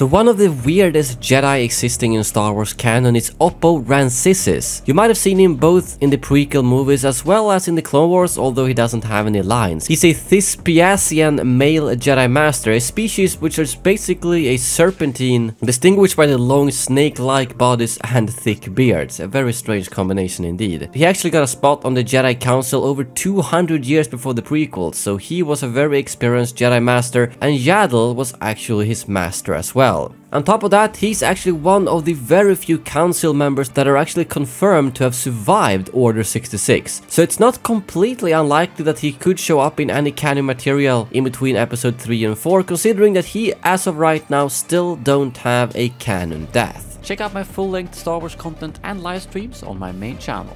So one of the weirdest Jedi existing in Star Wars canon is Oppo Rancisis. You might have seen him both in the prequel movies as well as in the Clone Wars, although he doesn't have any lines. He's a Thisspiasian male Jedi Master, a species which is basically a serpentine, distinguished by the long snake-like bodies and thick beards. A very strange combination indeed. He actually got a spot on the Jedi Council over 200 years before the prequels, so he was a very experienced Jedi Master, and Yaddle was actually his master as well. On top of that, he's actually one of the very few council members that are actually confirmed to have survived Order 66. So it's not completely unlikely that he could show up in any canon material in between episode 3 and 4, considering that he, as of right now, still don't have a canon death. Check out my full-length Star Wars content and live streams on my main channel.